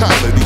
mentality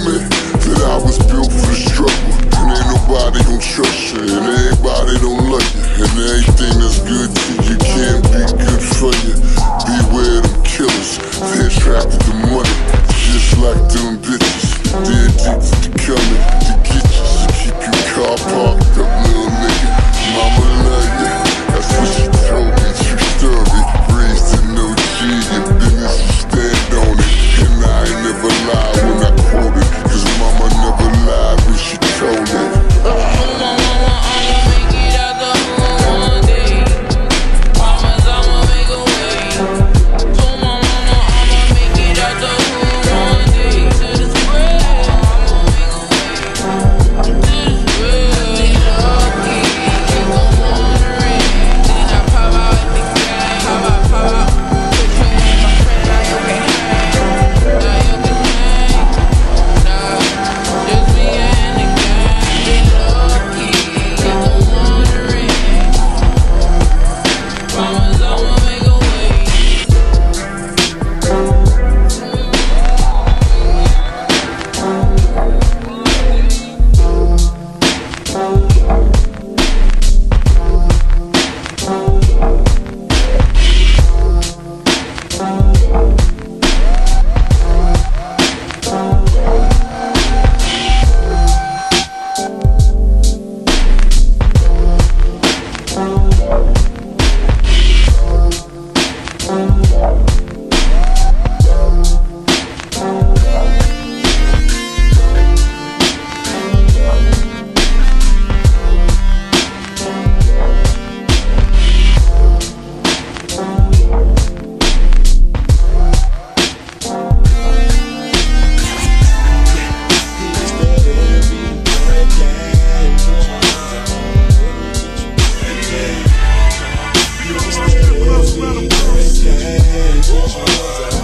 Mama Lord.